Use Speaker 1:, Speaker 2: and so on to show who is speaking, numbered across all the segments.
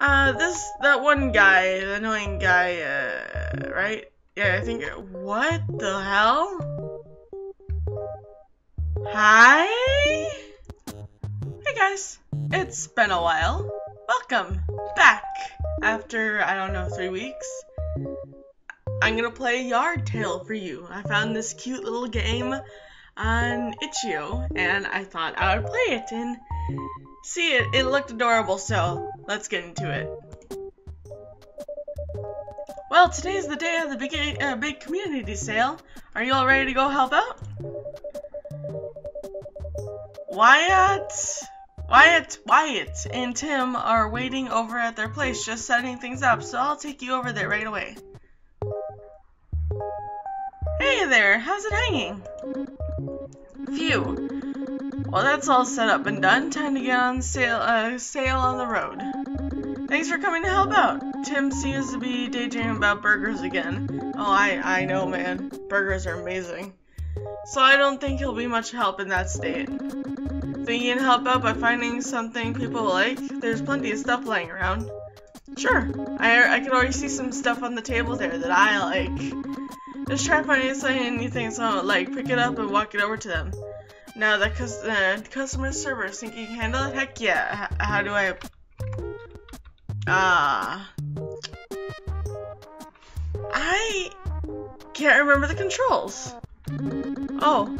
Speaker 1: Uh, this, that one guy, the annoying guy, uh, right? Yeah, I think, what the hell? Hi? Hey guys, it's been a while. Welcome back after, I don't know, three weeks. I'm gonna play Yard Tale for you. I found this cute little game on Itch.io and I thought I would play it and see it. It looked adorable, so let's get into it. Well, today's the day of the big, uh, big community sale. Are you all ready to go help out? Wyatt, Wyatt, Wyatt, and Tim are waiting over at their place, just setting things up, so I'll take you over there right away. Hey there, how's it hanging? Phew. Well, that's all set up and done. Time to get on sale, uh, sail on the road. Thanks for coming to help out. Tim seems to be daydreaming about burgers again. Oh, I, I know, man. Burgers are amazing. So I don't think he'll be much help in that state. Think you can help out by finding something people like? There's plenty of stuff lying around. Sure. I, I can already see some stuff on the table there that I like. Just try finding something you think so like, pick it up and walk it over to them. Now the uh, customer service think you can handle it? Heck yeah. H how do I... Ah... Uh, I can't remember the controls. Oh.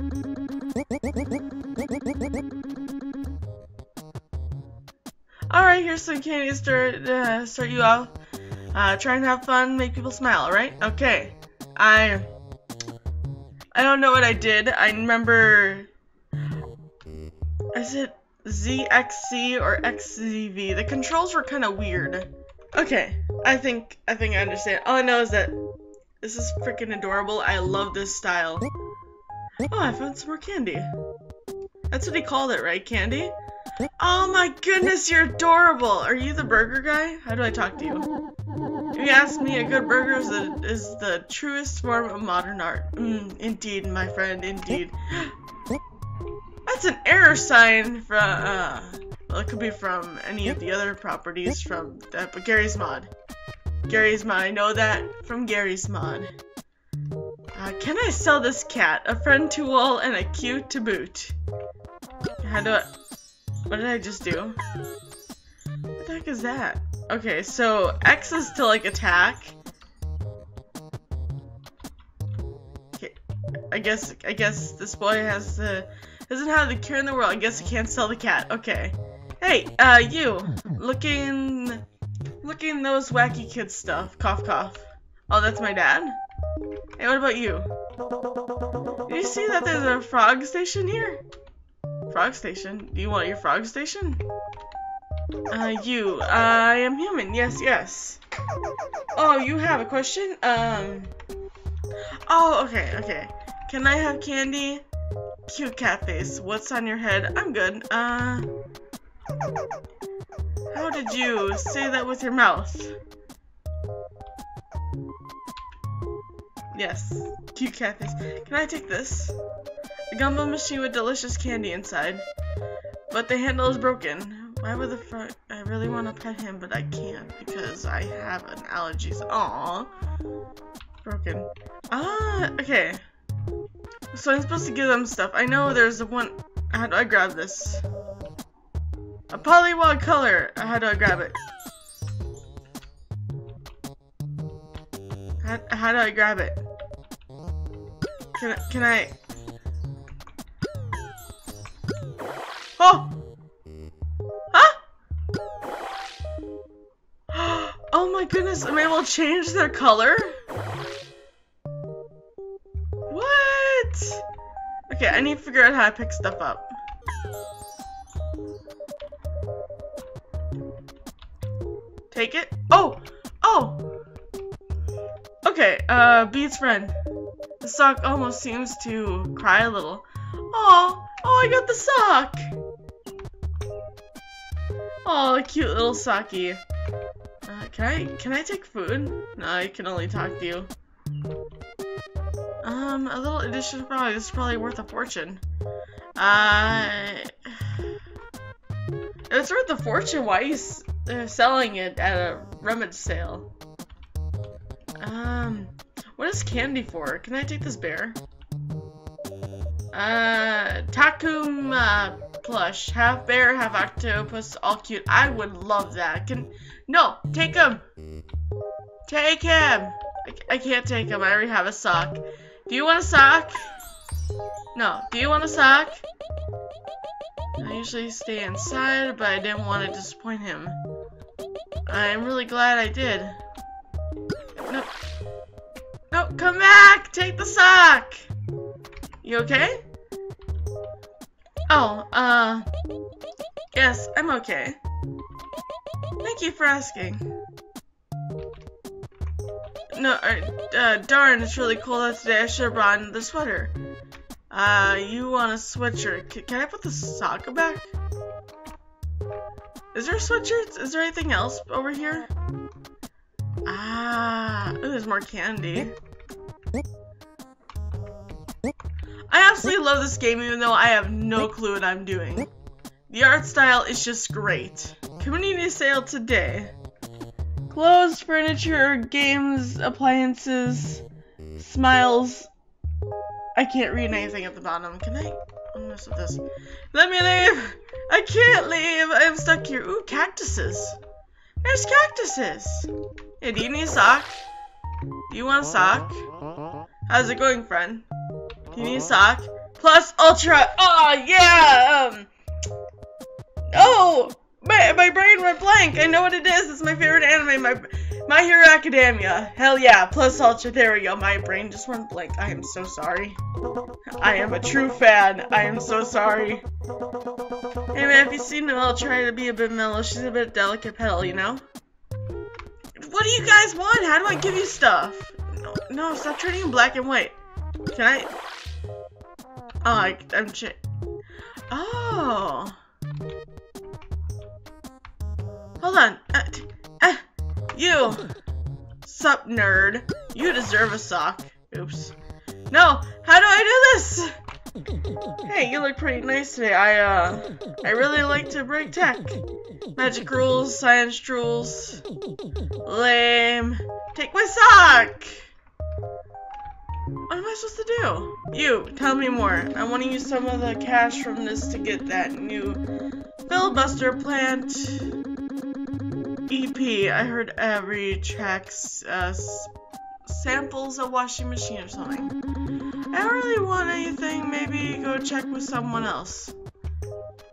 Speaker 1: Alright, here's some candy to start, uh, start you off. Uh, try and have fun, make people smile, alright? Okay. I... I don't know what I did. I remember... Is it ZXC or XZV? The controls were kind of weird. Okay, I think I think I understand. All I know is that this is freaking adorable. I love this style. Oh, I found some more candy. That's what he called it, right? Candy? Oh my goodness, you're adorable! Are you the burger guy? How do I talk to you? You ask me, a good burger is the, is the truest form of modern art. Mm, indeed, my friend, indeed. That's an error sign from, uh, well, it could be from any of the other properties from that, but Garry's Mod. Garry's Mod, I know that from Garry's Mod. Uh, can I sell this cat? A friend to all and a cute to boot. How do I... What did I just do? What the heck is that? Okay, so X is to like attack. Okay, I guess I guess this boy has the doesn't have the cure in the world. I guess he can't sell the cat. Okay. Hey, uh, you looking looking those wacky kid stuff. Cough cough. Oh, that's my dad. Hey, what about you? Do you see that there's a frog station here? Frog station? Do you want your frog station? Uh, you. I am human. Yes, yes. Oh, you have a question? Um. Oh, okay, okay. Can I have candy? Cute cat face. What's on your head? I'm good. Uh. How did you say that with your mouth? Yes. Cute cat face. Can I take this? A gumball machine with delicious candy inside. But the handle is broken. Why would the front? I really want to pet him, but I can't because I have an allergies. Aww. Broken. Ah, okay. So I'm supposed to give them stuff. I know there's a one. How do I grab this? A polywog color. How do I grab it? How, how do I grab it? Can I, can I? Oh! Huh? Oh my goodness, am I able to change their color? I need to figure out how to pick stuff up. Take it? Oh! Oh! Okay, uh, Beat's friend. The sock almost seems to cry a little. Oh, oh, I got the sock! Oh, cute little socky. Can I can I take food? No, I can only talk to you. Um, a little probably this is probably worth a fortune. Uh it's worth a fortune, why is they're selling it at a rummage sale. Um, what is candy for? Can I take this bear? Uh, Takuma plush. Half bear, half octopus, all cute. I would love that. Can No, take him! Take him! I, I can't take him. I already have a sock. Do you want a sock? No. Do you want a sock? I usually stay inside, but I didn't want to disappoint him. I'm really glad I did. No. No, come back! Take the sock! You okay? Oh, uh... Yes, I'm okay. Thank you for asking. No, uh, darn, it's really cold out today. I should have brought the sweater. Uh, you want a sweatshirt. Can I put the sock back? Is there sweatshirts? Is there anything else over here? Ah, ooh, there's more candy. I absolutely love this game even though I have no clue what I'm doing. The art style is just great. Community sale today. Clothes, furniture, games, appliances, smiles. I can't read anything at the bottom. Can I? I'm mess with this. Let me leave! I can't leave! I'm stuck here. Ooh, cactuses. There's cactuses! Hey, do you need a sock? Do you want a sock? How's it going, friend? Do you need a sock? Plus Ultra! Oh, yeah! Um, oh! My, my brain went blank. I know what it is. It's my favorite anime. My My Hero Academia. Hell yeah. Plus Ultra. There we go. My brain just went blank. I am so sorry. I am a true fan. I am so sorry. Hey man, if you see Noelle try to be a bit mellow, she's a bit delicate petal, you know? What do you guys want? How do I give you stuff? No, no stop turning in black and white. Can I? Oh, I, I'm ch- Oh. Hold on. Uh, uh, you! Sup, nerd. You deserve a sock. Oops. No! How do I do this? Hey, you look pretty nice today. I, uh, I really like to break tech. Magic rules, science rules. Lame. Take my sock! What am I supposed to do? You, tell me more. I want to use some of the cash from this to get that new filibuster plant EP. I heard every track uh, samples a washing machine or something. I don't really want anything. Maybe go check with someone else.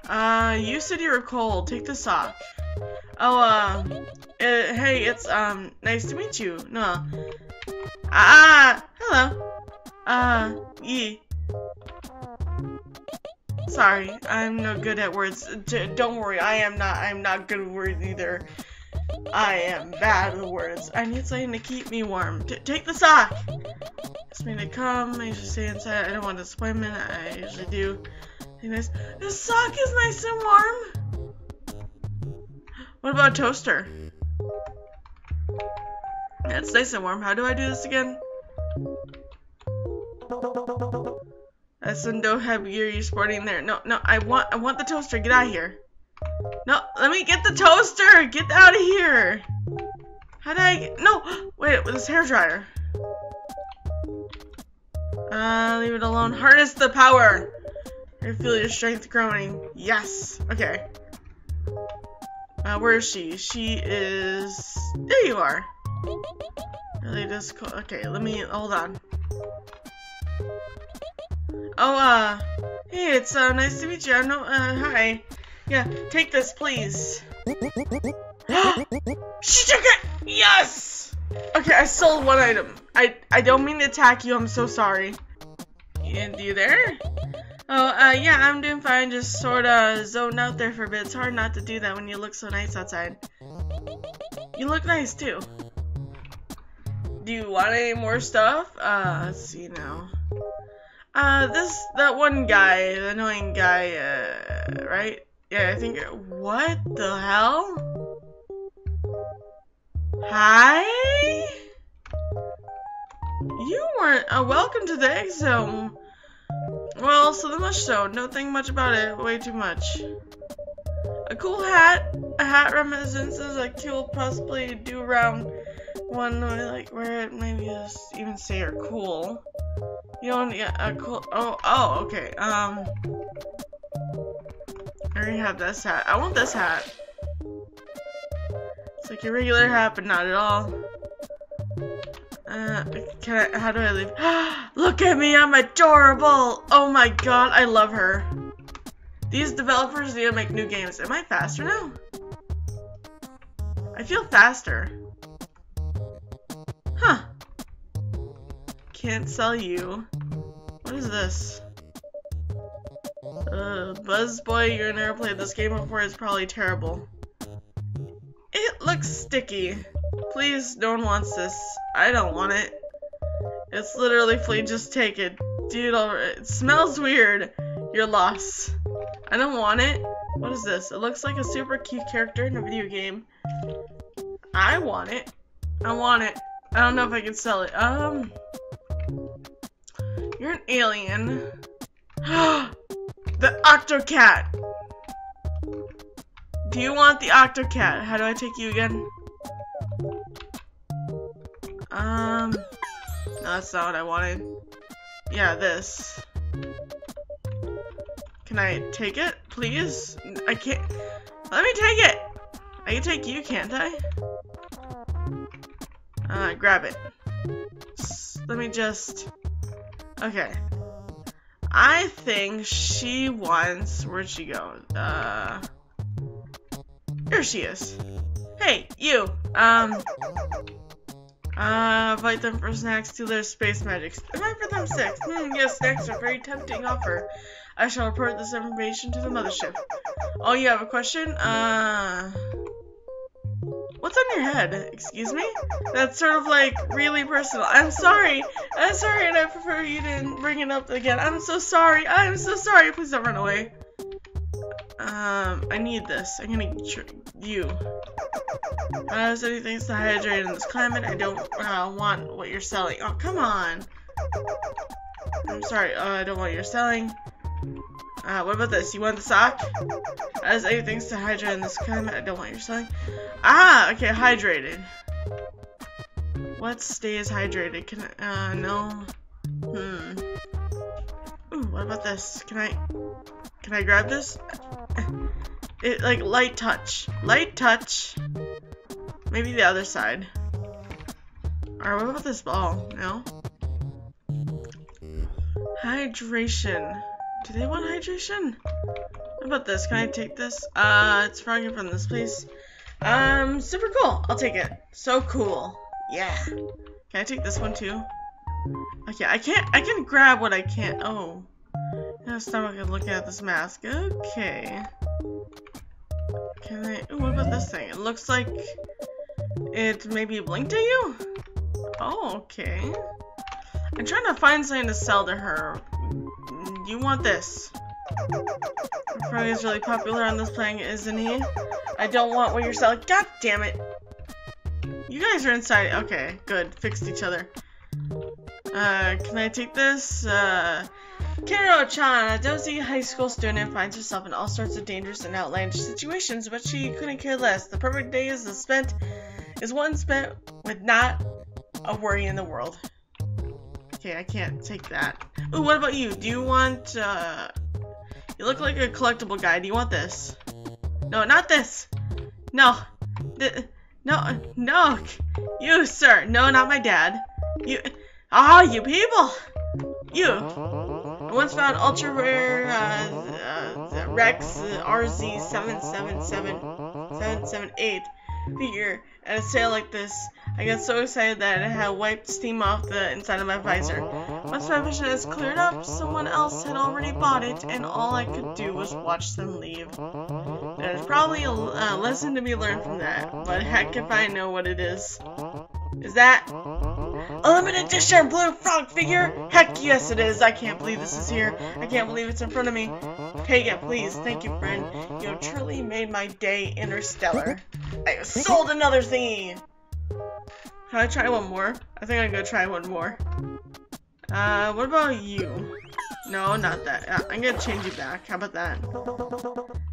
Speaker 1: Uh, you said you were cold. Take the sock. Oh, uh, uh hey, it's, um, nice to meet you. No. Ah, hello. Uh, ye. Sorry, I'm no good at words. D don't worry, I am not. I'm not good at words either. I am bad with words. I need something to keep me warm. T take the sock! Ask me to come. I usually stay inside. I don't want disappointment. I usually do. This sock is nice and warm. What about toaster? It's nice and warm. How do I do this again? That's some have gear You're sporting there. No, no, I want I want the toaster. Get out of here. No, let me get the toaster! Get out of here! How did I get- No! Wait, with this hair dryer. Uh, leave it alone. Harness the power! I feel your strength growing. Yes! Okay. Uh, where is she? She is... There you are! Really just Okay, let me... Hold on. Oh, uh... Hey, it's, uh, nice to meet you. I'm no... Uh, hi. Yeah, take this, please. she took it! Yes! Okay, I sold one item. I I don't mean to attack you, I'm so sorry. And you there? Oh, uh, yeah, I'm doing fine. Just sorta zoned out there for a bit. It's hard not to do that when you look so nice outside. You look nice, too. Do you want any more stuff? Uh, let's see now. Uh, this, that one guy, the annoying guy, uh, right? Yeah, I think. What the hell? Hi? You weren't. Uh, welcome to the exome. Well, so much so. Don't think much about it. Way too much. A cool hat. a hat reminiscences like you will possibly do around one way, like where it maybe just even say you're cool. You don't get a cool. Oh, oh, okay. Um, already have this hat. I want this hat. It's like a regular hat, but not at all. Uh, can I, how do I leave? Look at me, I'm adorable! Oh my god, I love her. These developers need to make new games. Am I faster now? I feel faster. Huh. Can't sell you. What is this? Uh, Buzzboy, you've never played this game before, it's probably terrible. It looks sticky. Please, no one wants this. I don't want it. It's literally flea, just take it. Dude, it smells weird. You're lost. I don't want it. What is this? It looks like a super cute character in a video game. I want it. I want it. I don't know if I can sell it. Um, you're an alien. the Octocat. Do you want the Octocat? How do I take you again? Um, no, that's not what I wanted. Yeah, this. Can I take it, please? I can't. Let me take it. I can take you, can't I? Uh, grab it. Let me just... Okay. I think she wants... Where'd she go? Uh... Here she is. Hey, you! Um... Uh, invite them for snacks to their space magic. I for them six. Hmm, yes, snacks are very tempting offer. I shall report this information to the mothership. Oh, you have a question? Uh... What's on your head? Excuse me? That's sort of like really personal. I'm sorry. I'm sorry and I prefer you didn't bring it up again. I'm so sorry. I'm so sorry. Please don't run away. Um, I need this. I'm gonna you. Uh, is anything to hydrate in this climate? I don't uh, want what you're selling. Oh, come on. I'm sorry. Uh, I don't want what you're selling. Uh, what about this? You want the sock? As anything to hydrate in this climate, I don't want your selling. Ah, okay, hydrated. What stays hydrated? Can I, uh, no. Hmm. Ooh, what about this? Can I, can I grab this? It, like, light touch. Light touch. Maybe the other side. Alright, what about this ball? No? Hydration. Do they want hydration? How about this? Can I take this? Uh, it's froggy from this place. Um, super cool. I'll take it. So cool. Yeah. Can I take this one too? Okay, I can't, I can grab what I can't. Oh. Yeah, stomach and looking at this mask. Okay. Can I, ooh, what about this thing? It looks like it maybe blinked at you? Oh, okay. I'm trying to find something to sell to her. You want this. Frog is really popular on this planet, isn't he? I don't want what you're selling. God damn it. You guys are inside. Okay, good. Fixed each other. Uh, can I take this? Uh, Kiro-chan, a dozy high school student, finds herself in all sorts of dangerous and outlandish situations, but she couldn't care less. The perfect day is spent is one spent with not a worry in the world. Okay, I can't take that. Ooh, what about you? Do you want, uh... You look like a collectible guy. Do you want this? No, not this! No! no, no! You, sir! No, not my dad. You... Ah, you people! You! I once found ultra rare, uh, uh, Rex uh, RZ777778 figure at a sale like this. I got so excited that it had wiped steam off the inside of my visor. Once my vision is cleared up, someone else had already bought it, and all I could do was watch them leave. There's probably a uh, lesson to be learned from that, but heck if I know what it is. Is that a limited edition blue frog figure? Heck yes it is. I can't believe this is here. I can't believe it's in front of me. Take it, please. Thank you, friend. You have truly made my day interstellar. I sold another thingy. Can I try one more? I think I'm gonna try one more. Uh, what about you? No, not that. I'm gonna change you back. How about that?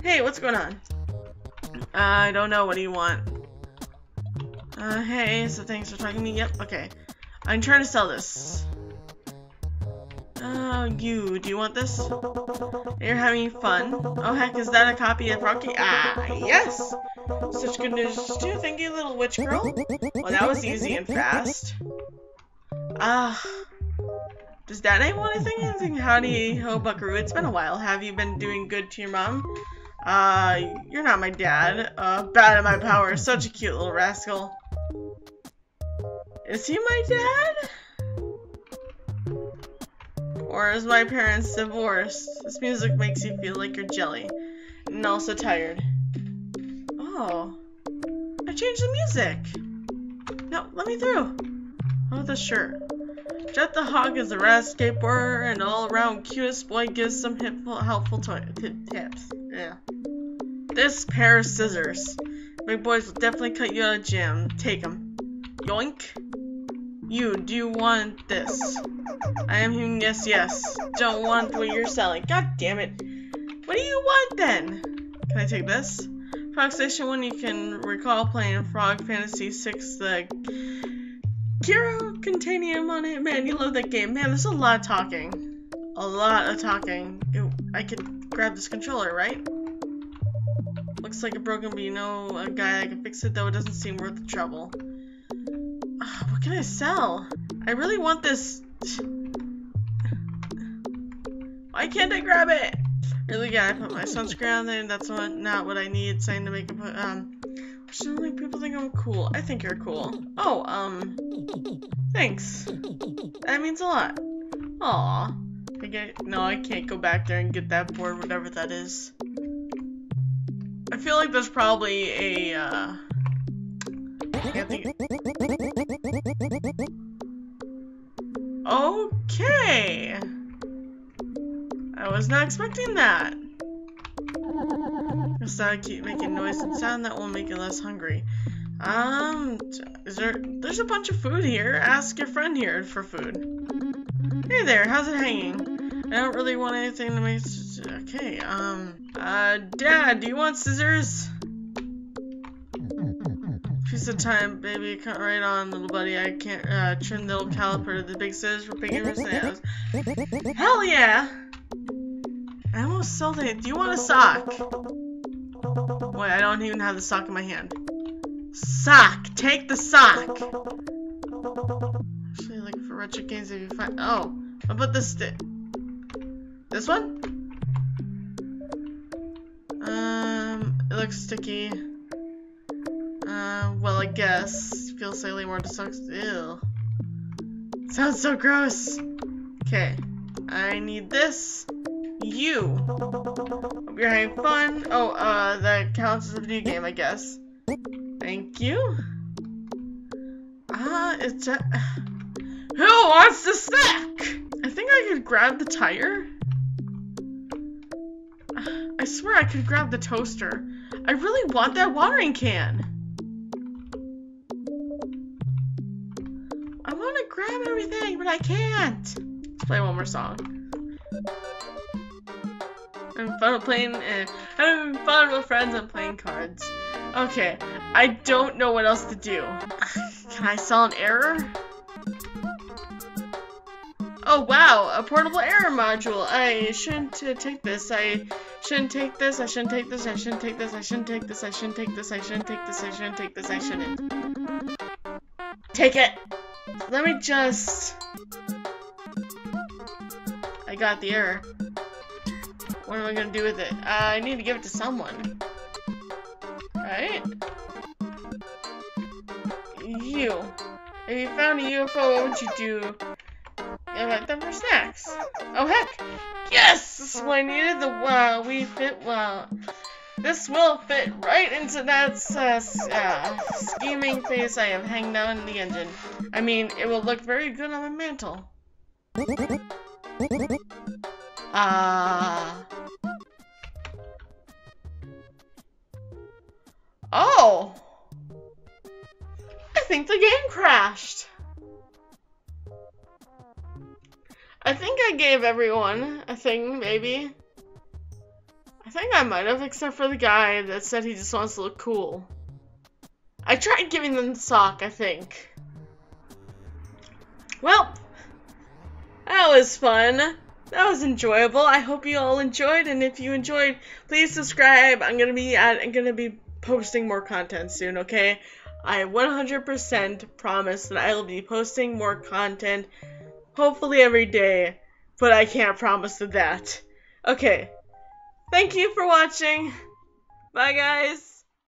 Speaker 1: Hey, what's going on? I don't know. What do you want? Uh, hey, so thanks for talking to me. Yep, okay. I'm trying to sell this. Oh, you, do you want this? You're having fun. Oh heck, is that a copy of Rocky? Ah, yes! Such good news too, thank you, little witch girl. Well, that was easy and fast. Ah. Does Daddy want anything? Howdy ho, buckaroo. It's been a while. Have you been doing good to your mom? Uh, you're not my dad. Uh, bad at my power. Such a cute little rascal. Is he my dad? Or is my parents divorced? This music makes you feel like you're jelly. And also tired. Oh. I changed the music. No, let me through. Oh, the shirt. Jet the Hog is a rad skateboarder and all-around cutest boy gives some helpful, helpful tips. Yeah. This pair of scissors. Big boys will definitely cut you out of jam. Take them. Yoink. You, do you want this? I am human, yes, yes. Don't want what you're selling. God damn it. What do you want then? Can I take this? Frog Station 1, you can recall playing Frog Fantasy 6, the Kiro Contanium on it. Man, you love that game. Man, there's a lot of talking. A lot of talking. Ew, I could grab this controller, right? Looks like a broken, but you know a guy that can fix it, though it doesn't seem worth the trouble. Uh, what can I sell? I really want this... Why can't I grab it? Really gotta put my sunscreen on there, that's what, not what I need, saying to make put, um... Shouldn't like people think I'm cool. I think you're cool. Oh, um... Thanks. That means a lot. Aw. I no, I can't go back there and get that board, whatever that is. I feel like there's probably a, uh... Okay! I was not expecting that. Guess I keep making noise and sound that will make you less hungry. Um, is there, there's a bunch of food here. Ask your friend here for food. Hey there, how's it hanging? I don't really want anything to make, okay, um, uh, Dad, do you want scissors? Piece of time, baby. Cut right on, little buddy. I can't uh, trim the little caliper. The big scissors for picking nails. Hell yeah! I almost sold it. Do you want a sock? Wait, I don't even have the sock in my hand. Sock! Take the sock! Actually, looking for retro games if you find- Oh! How about this stick? This one? Um, it looks sticky. Uh, well, I guess. Feels slightly more disgusting. Ew. Sounds so gross. Okay. I need this. You. Hope you're having fun. Oh, uh, that counts as a new game, I guess. Thank you. Ah, uh, it's. Who wants the snack? I think I could grab the tire. I swear I could grab the toaster. I really want that watering can. Grab everything, but I can't. Let's play one more song. I'm fun playing, uh, having fun with friends and playing cards. Okay, I don't know what else to do. Can I sell an error? Oh wow, a portable error module. I shouldn't uh, take this. I shouldn't take this. I shouldn't take this. I shouldn't take this. I shouldn't take this. I shouldn't take this. I shouldn't take this. I shouldn't take this. I shouldn't. Take it. Let me just. I got the error. What am I gonna do with it? Uh, I need to give it to someone. Right? You. If you found a UFO, what would you do? You like them for snacks. Oh heck! Yes! This is what I needed. The wow, we fit well. This will fit right into that uh, uh, scheming face I have hanging down in the engine. I mean, it will look very good on my mantle. Ah. Uh... Oh! I think the game crashed. I think I gave everyone a thing, maybe. I think I might have, except for the guy that said he just wants to look cool. I tried giving them the sock, I think. Well, that was fun. That was enjoyable. I hope you all enjoyed, and if you enjoyed, please subscribe. I'm gonna be at, I'm gonna be posting more content soon. Okay, I 100% promise that I will be posting more content, hopefully every day, but I can't promise that. Okay, thank you for watching. Bye, guys.